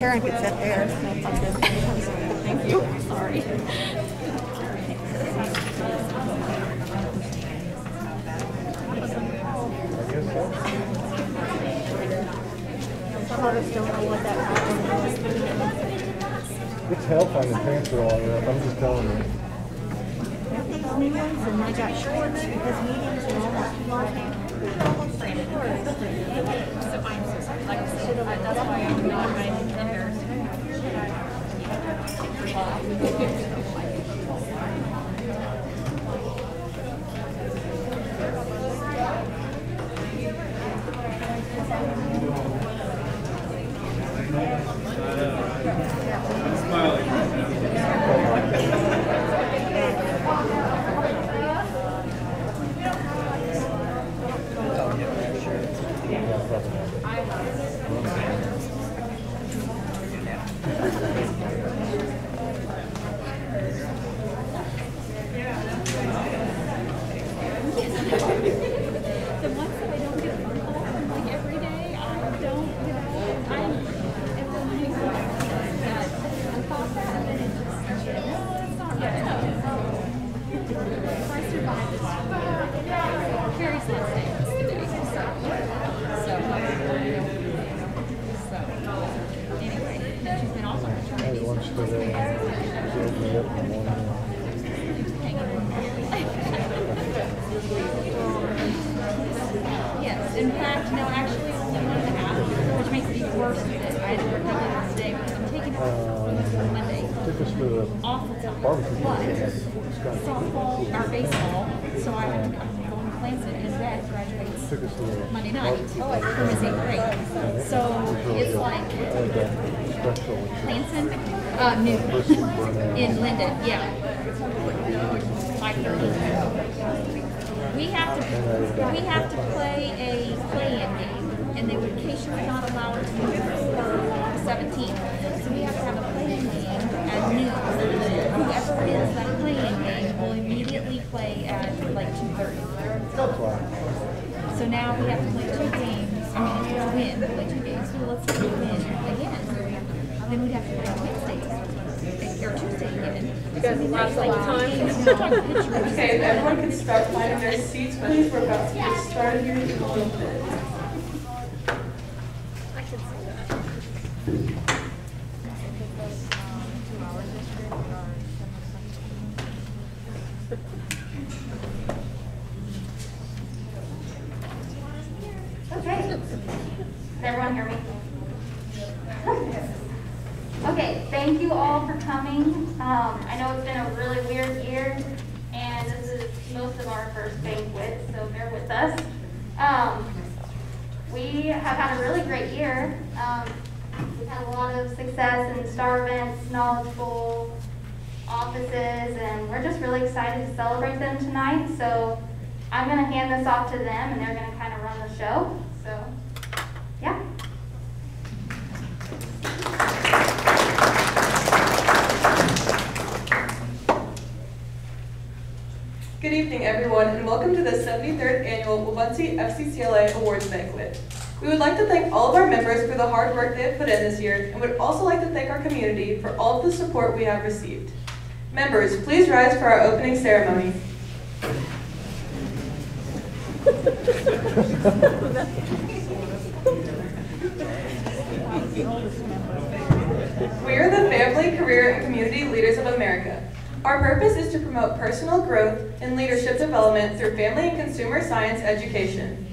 Karen could sit there. Thank you. Sorry. Some of us don't know what that problem. It's hell finding pants for all that. I'm just telling you. They're the ones, and I got shorts because meetings are almost almost Like I said, I- that's why I'm not my embarrassed. The ones that I don't get a phone call from like every day, I don't, you know, I'm, it's a new that I thought that and then it just, no, it's not right. If I survive this, Carrie's last day is today, so, so, so, anyway, she's been off on I had maternity. lunch today. She opened me up in the morning. Yes, in fact, no, actually only one and a half, which makes it even worse that I had to work out the today, but I'm taking it on Monday. Took us to the Awful time. barbecue. But But softball, or baseball, so I, I'm going to Clemson and Red graduates took us to the Monday night from his eighth grade. So that uh, new, in Linden, yeah. We have to, we have to play a play-in game, and they would, would not allow us to be before seventeen. So we have to have a play-in game at noon. Whoever wins that play-in game will immediately play at like two thirty. So now we have to play two games, I mean, if we win, play two so let's win again. Then we'd have to play on Wednesdays, or Tuesday again. You guys last a long time. Okay, everyone can start finding their seats, please, we're about to get started here in a little bit. Okay. Can everyone hear me? Okay, thank you all for coming. Um, I know it's been a really weird year, and this is most of our first banquet, so bear with us. Um, we have had a really great year. Um, we've had a lot of success in star events, knowledge bowl, offices, and we're just really excited to celebrate them tonight. So I'm going to hand this off to them, and they're going to kind of run the show. So, Good evening, everyone, and welcome to the 73rd Annual Wabaunsee FCCLA Awards Banquet. We would like to thank all of our members for the hard work they have put in this year, and would also like to thank our community for all of the support we have received. Members, please rise for our opening ceremony. We are the family, career, and community leaders of America. Our purpose is to promote personal growth and leadership development through family and consumer science education.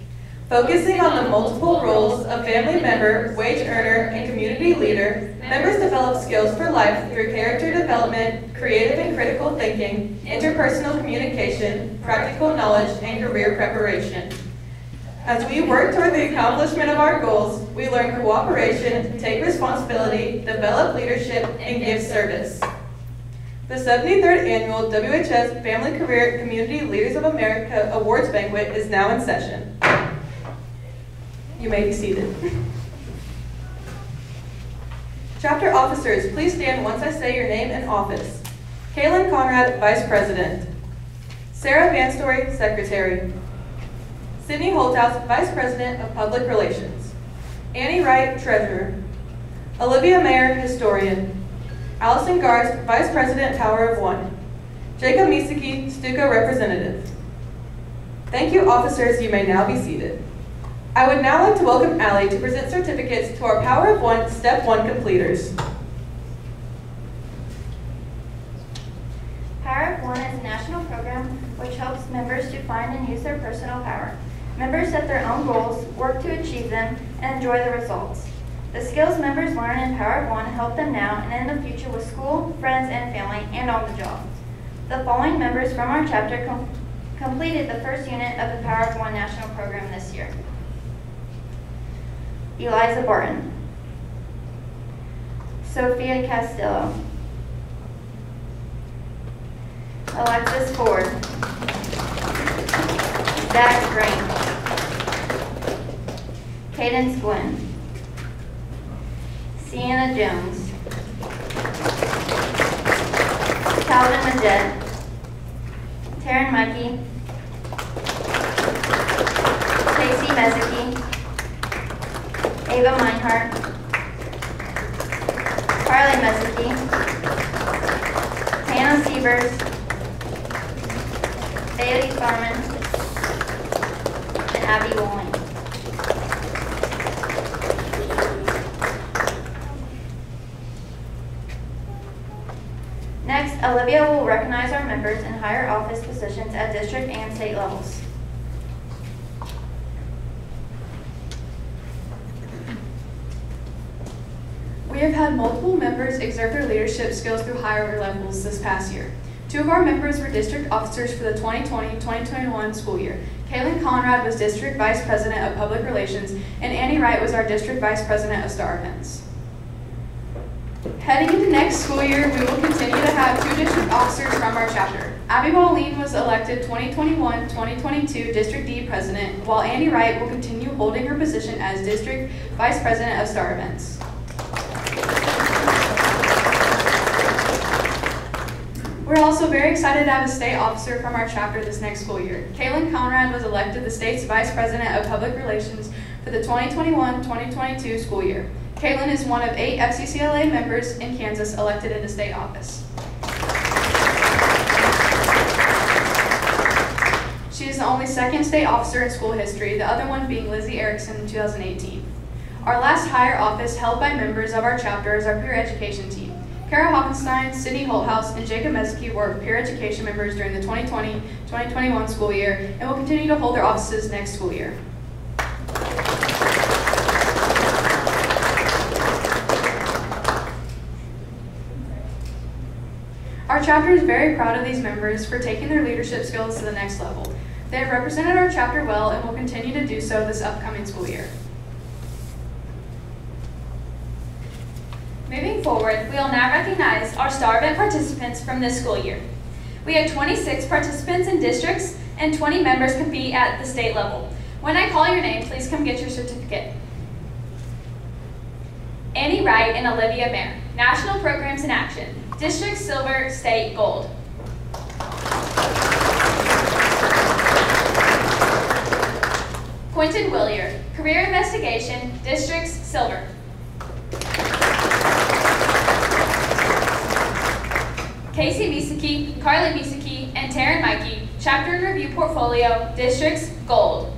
Focusing on the multiple roles of family member, wage earner, and community leader, members develop skills for life through character development, creative and critical thinking, interpersonal communication, practical knowledge, and career preparation. As we work toward the accomplishment of our goals, we learn cooperation, take responsibility, develop leadership, and give service. The 73rd Annual WHS Family Career Community Leaders of America Awards Banquet is now in session. You may be seated. Chapter officers, please stand once I say your name and office. Kaylin Conrad, Vice President. Sarah Vanstory, Secretary. Sydney Holthouse, Vice President of Public Relations. Annie Wright, Treasurer. Olivia Mayer, historian. Allison Garst, Vice President, Power of One. Jacob Misaki, Stuco representative. Thank you, officers. You may now be seated. I would now like to welcome Allie to present certificates to our Power of One Step 1 completers. Power of One is a national program which helps members to find and use their personal power. Members set their own goals, work to achieve them, and enjoy the results. The skills members learn in Power of One help them now and in the future with school, friends, and family, and on the job. The following members from our chapter com- completed the first unit of the Power of One national program this year. Eliza Barton. Sophia Castillo. Alexis Ford. Zach Green. Cadence Gwynn. Sienna Jones. Calvin Majette. Taryn Mikey. Casey Mezeki. Ava Meinhardt. Carly Mezeki. Hannah Sievers. Bailey Thurman. And Abby Bowling. Next, Olivia will recognize our members in higher office positions at district and state levels. We have had multiple members exert their leadership skills through higher levels this past year. Two of our members were district officers for the 2020-2021 school year. Kaylin Conrad was district vice president of public relations, and Annie Wright was our district vice president of star events. Heading into next school year, we will continue to have two district officers from our chapter. Abby Moline was elected 2021-2022 District D president, while Annie Wright will continue holding her position as district vice president of star events. We're also very excited to have a state officer from our chapter this next school year. Kaylin Conrad was elected the state's Vice President of Public Relations for the 2021-2022 school year. Kaylin is one of eight FCCLA members in Kansas elected into state office. She is the only second state officer in school history, the other one being Lizzie Erickson in 2018. Our last higher office held by members of our chapter is our peer education team. Kara Hoffenstein, Sydney Holthouse, and Jacob Mezeki were peer education members during the 2020-2021 school year and will continue to hold their offices next school year. Chapter is very proud of these members for taking their leadership skills to the next level. They have represented our chapter well and will continue to do so this upcoming school year. Moving forward, we will now recognize our STAR event participants from this school year. We had 26 participants in districts and 20 members compete at the state level. When I call your name, please come get your certificate. Annie Wright and Olivia Mayer, National Programs in Action, District Silver, State Gold. Quentin Willier, Career Investigation, Districts Silver. Casey Misaki, Carly Misaki, and Taryn Mikey, Chapter in Review Portfolio, Districts Gold.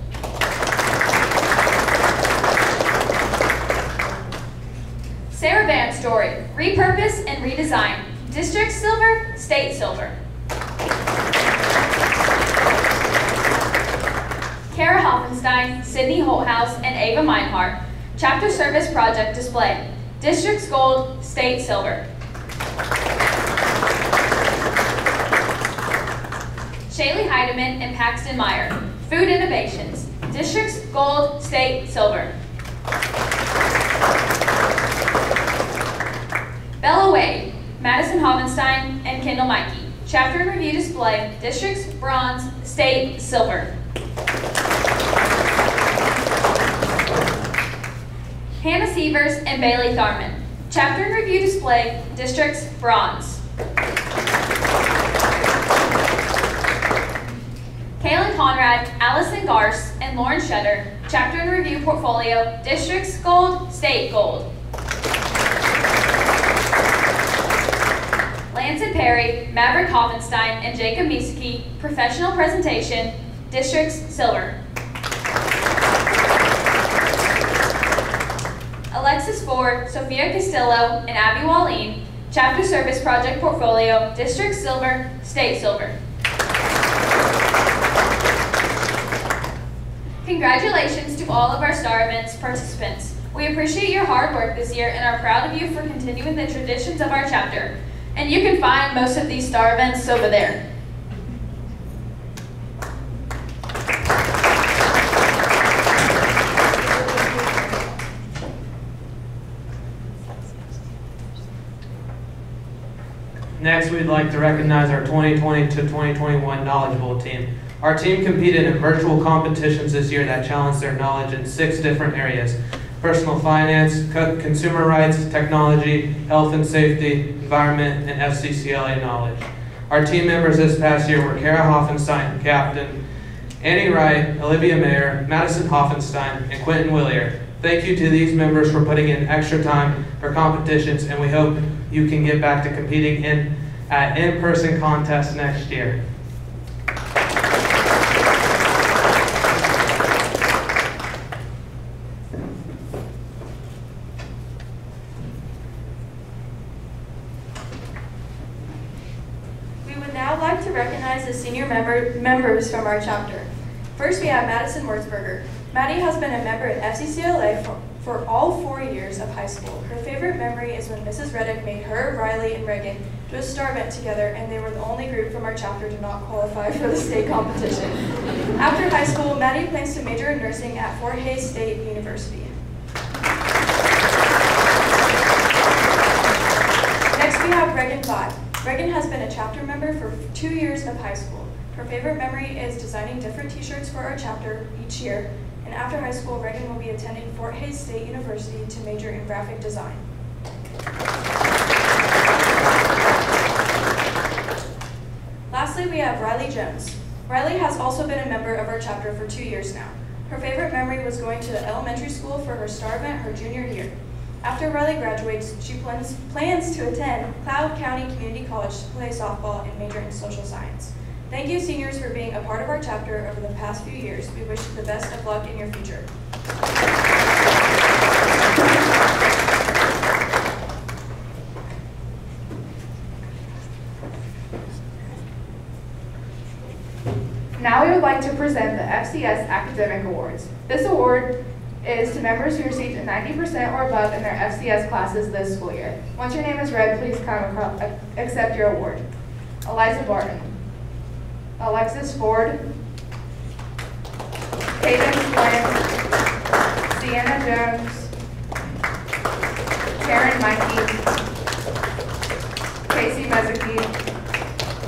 Sarah Van Story, Repurpose and Redesign, District Silver, State Silver. Kara Hoffenstein, Sydney Holthouse, and Ava Meinhardt, Chapter Service Project Display, Districts Gold, State Silver. Shaylee Heidemann and Paxton Meyer, Food Innovations, Districts Gold, State Silver. Bella Wade, Madison Hoffenstein, and Kendall Mikey, Chapter in Review Display, Districts Bronze, State Silver. Hannah Sievers and Bailey Tharman, Chapter in Review Display, Districts Bronze. Kaylin Conrad, Allison Garst, and Lauren Shutter, Chapter in Review Portfolio, Districts Gold, State Gold. Perry, Maverick Hoffenstein, and Jacob Misaki, professional presentation, districts silver. Alexis Ford, Sophia Castillo, and Abby Walleen, chapter service project portfolio, district silver, state silver. Congratulations to all of our STAR events participants. We appreciate your hard work this year and are proud of you for continuing the traditions of our chapter. And you can find most of these STAR events over there. Next, we'd like to recognize our 2020 to 2021 Knowledge Bowl team. Our team competed in virtual competitions this year that challenged their knowledge in six different areas. Personal finance, consumer rights, technology, health and safety, environment, and FCCLA knowledge. Our team members this past year were Kara Hoffenstein, captain, Annie Wright, Olivia Mayer, Madison Hoffenstein, and Quentin Willier. Thank you to these members for putting in extra time for competitions, and we hope you can get back to competing in at in-person contests next year. We would now like to recognize the senior member, members from our chapter. First, we have Madison Wurzberger. Maddie has been a member at FCCLA for, for all four years of high school. Her favorite memory is when Mrs. Reddick made her, Riley, and Reagan do a star event together, and they were the only group from our chapter to not qualify for the state competition. After high school, Maddie plans to major in nursing at Fort Hays State University. Next, we have Reagan Vaught. Reagan has been a chapter member for two years of high school. Her favorite memory is designing different t-shirts for our chapter each year. And after high school, Reagan will be attending Fort Hays State University to major in graphic design. Lastly, we have Riley Jones. Riley has also been a member of our chapter for two years now. Her favorite memory was going to the elementary school for her star event her junior year. After Riley graduates, she plans, plans to attend Cloud County Community College to play softball and major in social science. Thank you, seniors, for being a part of our chapter over the past few years. We wish you the best of luck in your future. Now we would like to present the FCS Academic Awards. This award is to members who received a 90% or above in their FCS classes this school year. Once your name is read, please come accept your award. Eliza Barton. Alexis Ford. Hayden Flynn. Sienna Jones. Karen Mikey. Casey Mezaki.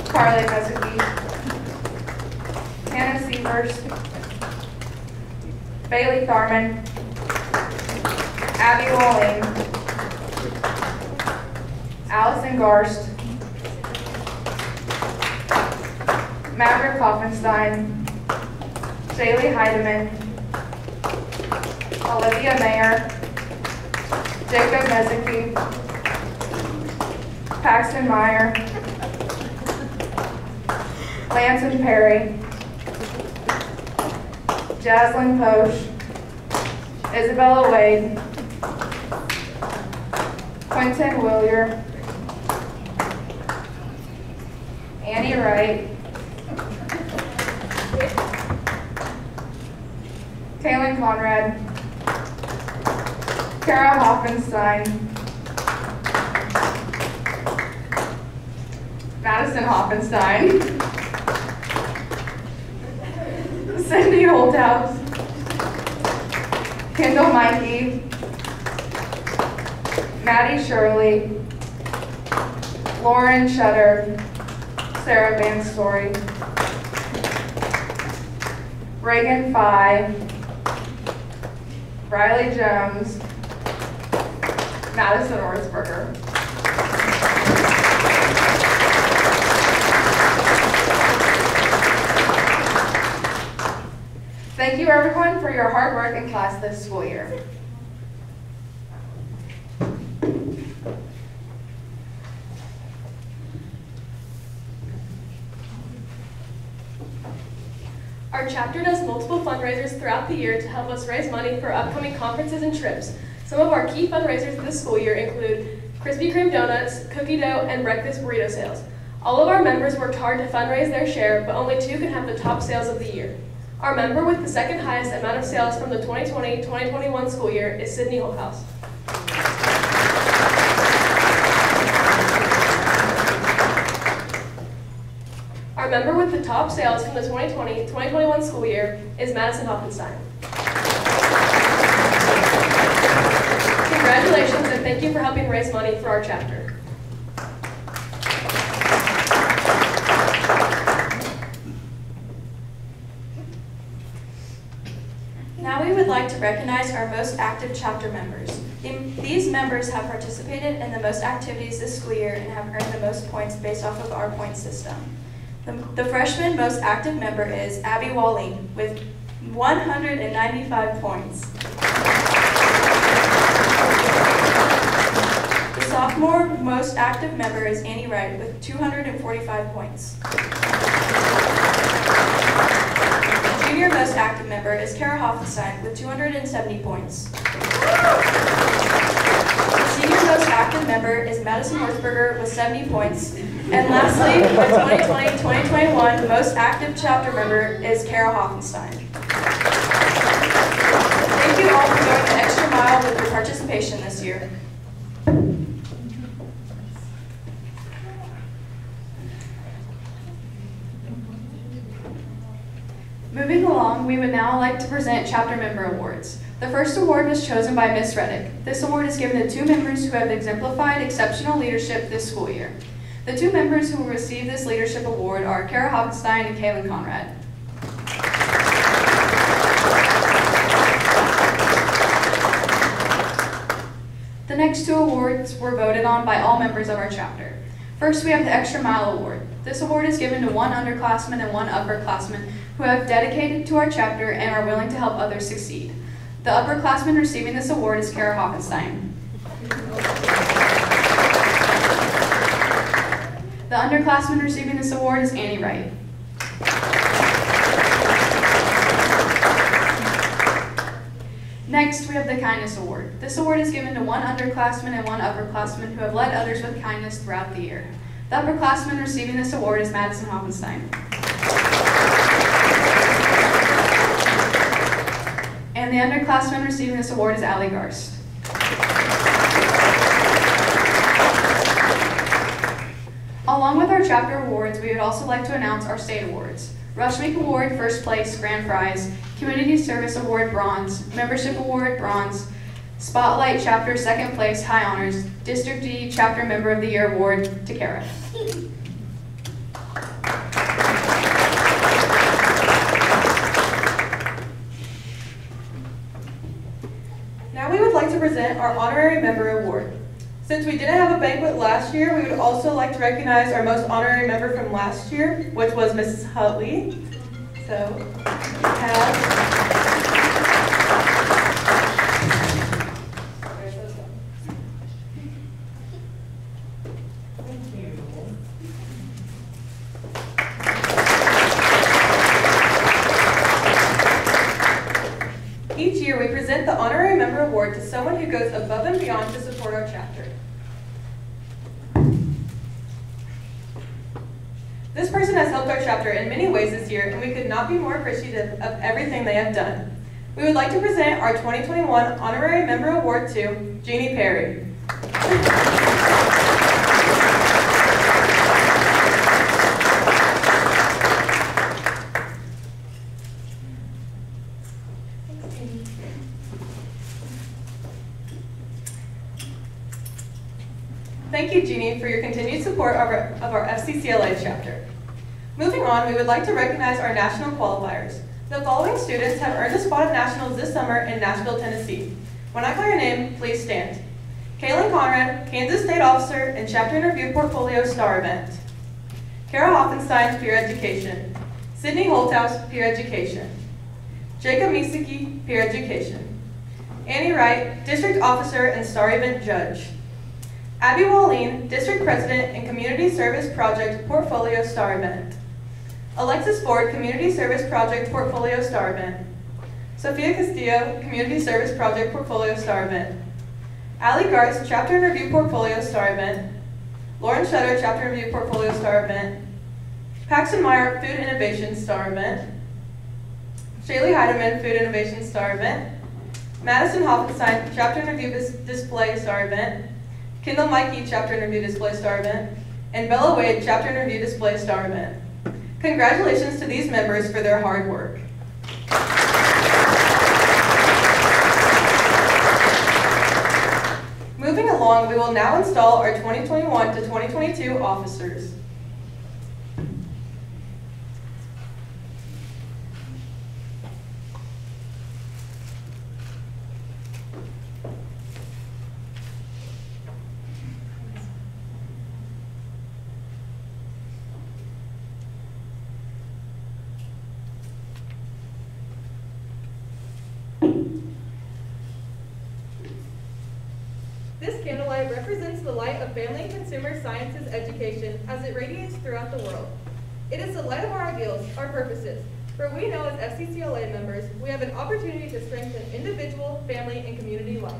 Carly Mezaki. Hannah Sievers, Bailey Tharman, Abby Walling, Allison Garst, Maverick Hoffenstein, Shaylee Heidemann, Olivia Mayer, Jacob Mezeki, Paxton Meyer, Lance Perry, Jaslyn Posh, Isabella Wade, Quentin Willier, Annie Wright, Conrad, Kara Hoffenstein, Madison Hoffenstein, Sydney Holthouse, Kendall Mikey, Maddie Shirley, Lauren Shutter, Sarah Van Story, Reagan Phi, Riley Jones, Madison Wurzberger. Thank you everyone for your hard work in class this school year. Our chapter does multiple fundraisers throughout the year to help us raise money for upcoming conferences and trips. Some of our key fundraisers this school year include Krispy Kreme donuts, cookie dough, and breakfast burrito sales. All of our members worked hard to fundraise their share, but only two can have the top sales of the year. Our member with the second highest amount of sales from the 2020-2021 school year is Sydney Holthouse. Our member with the top sales from the 2020-2021 school year is Madison Hoffenstein. Congratulations and thank you for helping raise money for our chapter. Now we would like to recognize our most active chapter members. These members have participated in the most activities this school year and have earned the most points based off of our point system. The freshman most active member is Abby Walling with 195 points. The sophomore most active member is Annie Wright with 245 points. The junior most active member is Kara Hoffenstein with 270 points. The senior most active member is Madison Wurzberger with 70 points. And lastly, the 2020-2021 most active chapter member is Kara Hoffenstein. Thank you all for going the extra mile with your participation this year. Moving along, we would now like to present chapter member awards. The first award was chosen by Ms. Reddick. This award is given to two members who have exemplified exceptional leadership this school year. The two members who will receive this leadership award are Kara Hoffenstein and Kaylin Conrad. The next two awards were voted on by all members of our chapter. First, we have the Extra Mile Award. This award is given to one underclassman and one upperclassman who have dedicated to our chapter and are willing to help others succeed. The upperclassman receiving this award is Kara Hoffenstein. The underclassman receiving this award is Annie Wright. Next, we have the Kindness Award. This award is given to one underclassman and one upperclassman who have led others with kindness throughout the year. The upperclassman receiving this award is Madison Hoffenstein. And the underclassman receiving this award is Allie Garst. Along with our chapter awards, we would also like to announce our state awards. Rush Week Award, first place, grand prize. Community Service Award, bronze. Membership Award, bronze. Spotlight Chapter, second place, high honors. District D Chapter Member of the Year Award to Kara. Now we would like to present our honorary member. Since we didn't have a banquet last year, we would also like to recognize our most honorary member from last year, which was Mrs. Hutley. So. Each year, we present the honorary member award to someone who goes above and beyond to support our chapter. This person has helped our chapter in many ways this year, and we could not be more appreciative of everything they have done. We would like to present our 2021 Honorary Member Award to Jeannie Perry. Thank you, Jeannie, for your continued support of our, of our FCCLA chapter. On, we would like to recognize our national qualifiers. The following students have earned a spot at nationals this summer in Nashville, Tennessee. When I call your name, please stand. Kaylin Conrad, Kansas State Officer and Chapter in Review Portfolio Star Event. Kara Hoffenstein, Peer Education. Sydney Holthouse, Peer Education. Jacob Misaki, Peer Education. Annie Wright, District Officer and Star Event Judge. Abby Walleen, District President and Community Service Project Portfolio Star Event. Alexis Ford, Community Service Project Portfolio Star Event. Sophia Castillo, Community Service Project Portfolio Star Event. Ali Garst, Chapter Review Portfolio Star Event. Lauren Shutter, Chapter Review Portfolio Star Event. Paxton Meyer, Food Innovation Star Event. Shaylee Heidemann, Food Innovation Star Event. Madison Hoffenstein, Chapter Dis- Display Star Event. Kendall Mikey, Chapter in Review Display Star Event. And Bella Wade, Chapter in Review Display Star Event. Congratulations to these members for their hard work. Moving along, we will now install our 2021 to 2022 officers. Represents the light of family and consumer sciences education as it radiates throughout the world. It is the light of our ideals, our purposes, for we know as FCCLA members, we have an opportunity to strengthen individual, family, and community life.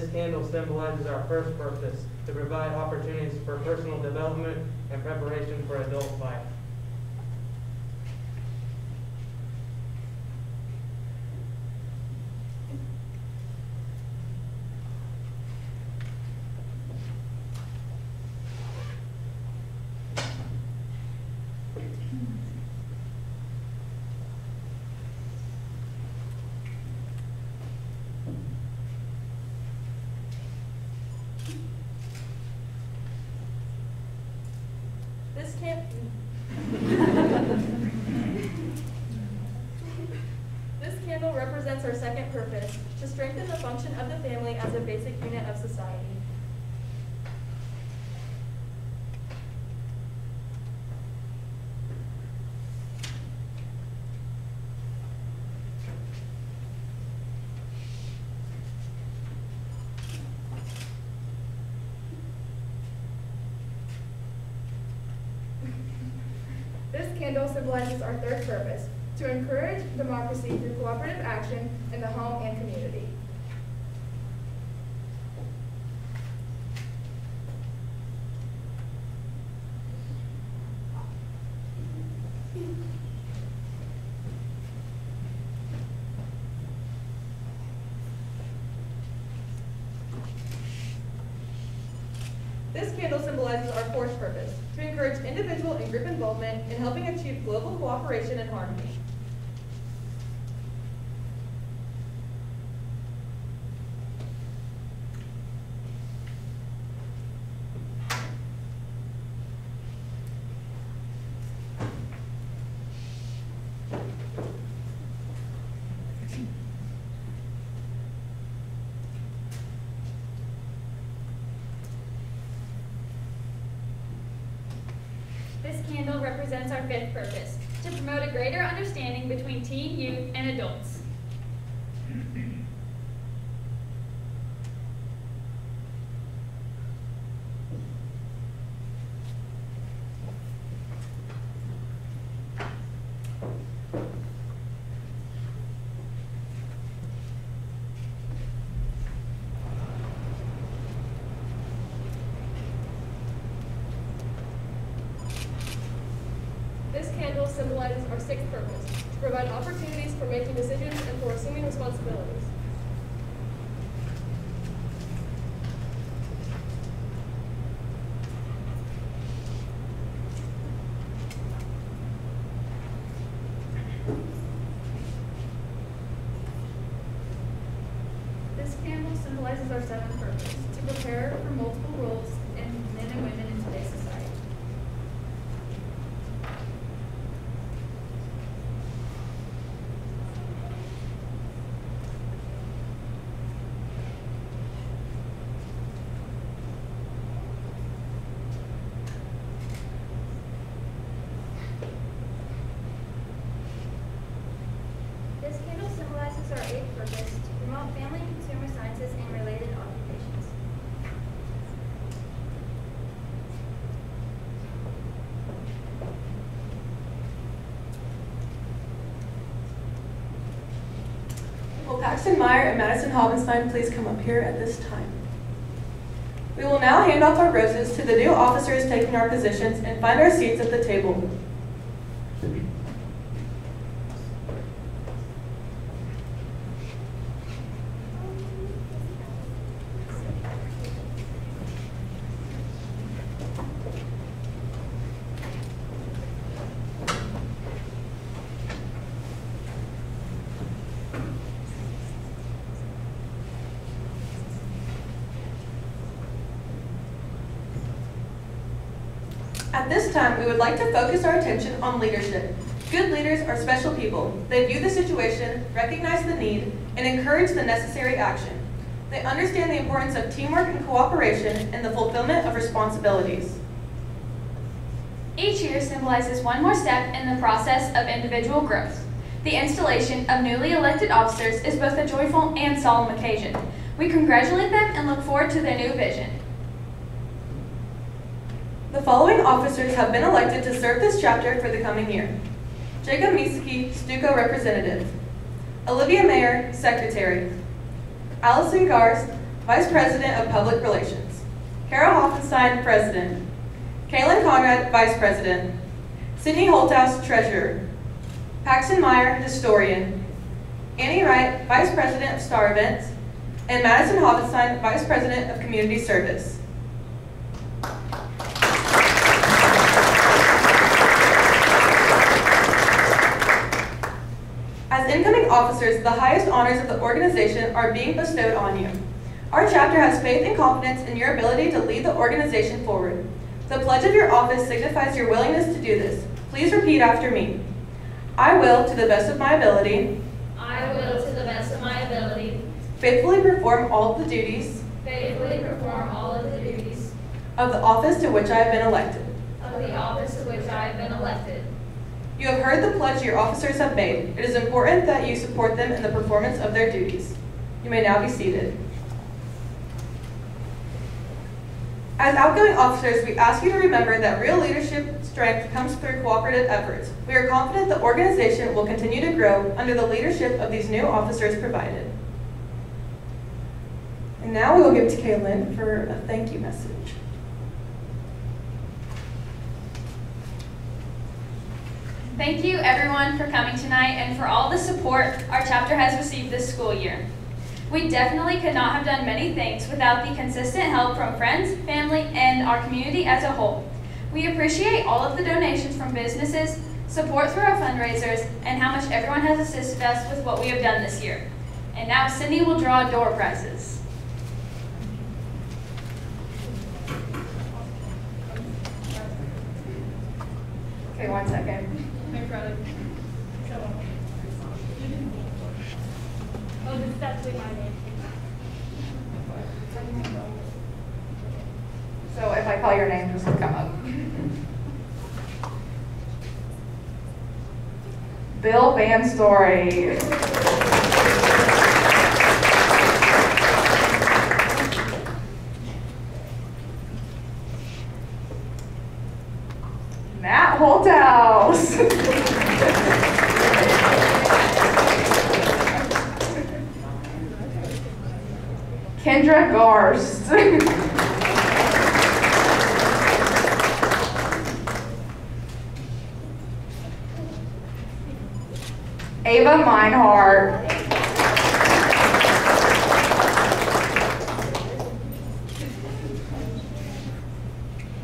This candle symbolizes our first purpose, to provide opportunities for personal development and preparation for adult life. This can This candle represents our second purpose, to strengthen the function of the family as a basic unit of society. This candle symbolizes our third purpose, to encourage democracy through cooperative action in the home and community. This candle symbolizes our fourth purpose, to encourage individual and group involvement in helping achieve global cooperation and harmony. This candle represents our fifth purpose, to promote a greater understanding between teen, youth, and adults. This candle symbolizes our sixth purpose, to provide opportunities for making decisions and for assuming responsibilities. This candle symbolizes our seventh purpose, to prepare for multiple roles in men and women in today's society. Paxton Meyer and Madison Hoffenstein please come up here at this time? We will now hand off our roses to the new officers taking our positions and find our seats at the table. At this time, we would like to focus our attention on leadership. Good leaders are special people. They view the situation, recognize the need, and encourage the necessary action. They understand the importance of teamwork and cooperation and the fulfillment of responsibilities. Each year symbolizes one more step in the process of individual growth. The installation of newly elected officers is both a joyful and solemn occasion. We congratulate them and look forward to their new vision. The following officers have been elected to serve this chapter for the coming year. Jacob Misaki, Stuco Representative. Olivia Mayer, Secretary. Allison Garst, Vice President of Public Relations. Kara Hoffenstein, President. Kaylin Conrad, Vice President. Sydney Holthouse, Treasurer. Paxton Meyer, Historian. Annie Wright, Vice President of Star Events. And Madison Hoffenstein, Vice President of Community Service. As incoming officers, the highest honors of the organization are being bestowed on you. Our chapter has faith and confidence in your ability to lead the organization forward. The pledge of your office signifies your willingness to do this. Please repeat after me. I will, to the best of my ability, I will, to the best of my ability, faithfully perform all of the duties faithfully perform all of the duties of the office to which I have been elected. of the office to which I have been elected. You have heard the pledge your officers have made. It is important that you support them in the performance of their duties. You may now be seated. As outgoing officers, we ask you to remember that real leadership strength comes through cooperative efforts. We are confident the organization will continue to grow under the leadership of these new officers provided. And now we will give to Kaylin for a thank you message. Thank you everyone for coming tonight and for all the support our chapter has received this school year. We definitely could not have done many things without the consistent help from friends, family, and our community as a whole. We appreciate all of the donations from businesses, support through our fundraisers, and how much everyone has assisted us with what we have done this year. And now Cindy will draw door prizes. Okay, one second. So if I call your name, just come up. Bill Van Story. Matt Holthouse. Kendra Garst. Ava Meinhardt.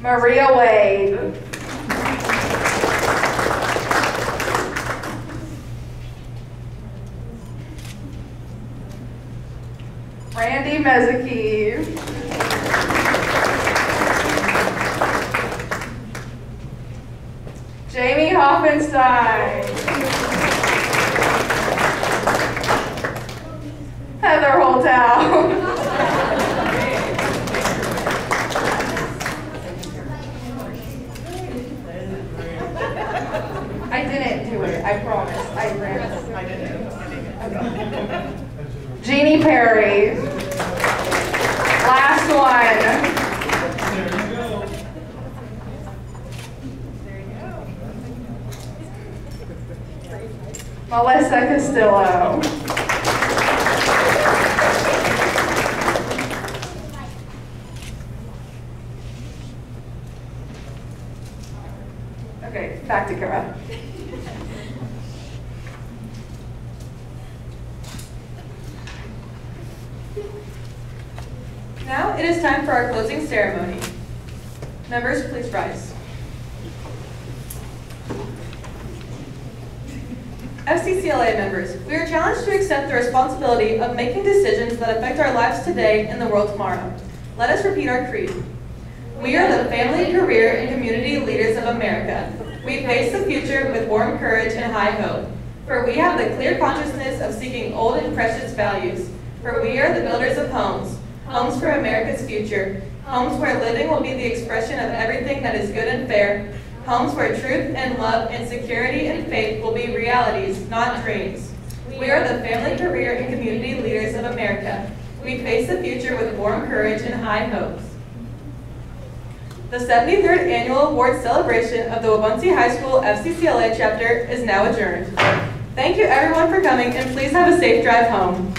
Maria Wade. Randy Mezaki. Hoffenstein. Heather Holtow. I didn't do it, I promise. I ran. I didn't. Jeannie Perry. Melissa Castillo. Okay, back to Kara. now it is time for our closing ceremony. Members, please rise. FCCLA members, we are challenged to accept the responsibility of making decisions that affect our lives today and the world tomorrow. Let us repeat our creed. We are the family, career, and community leaders of America. We face the future with warm courage and high hope. For we have the clear consciousness of seeking old and precious values. For we are the builders of homes, homes for America's future, homes where living will be the expression of everything that is good and fair, homes where truth and love and security and faith will be realities, not dreams. We are the family, career, and community leaders of America. We face the future with warm courage and high hopes. The 73rd Annual Award Celebration of the Wabaunsee High School FCCLA chapter is now adjourned. Thank you everyone for coming and please have a safe drive home.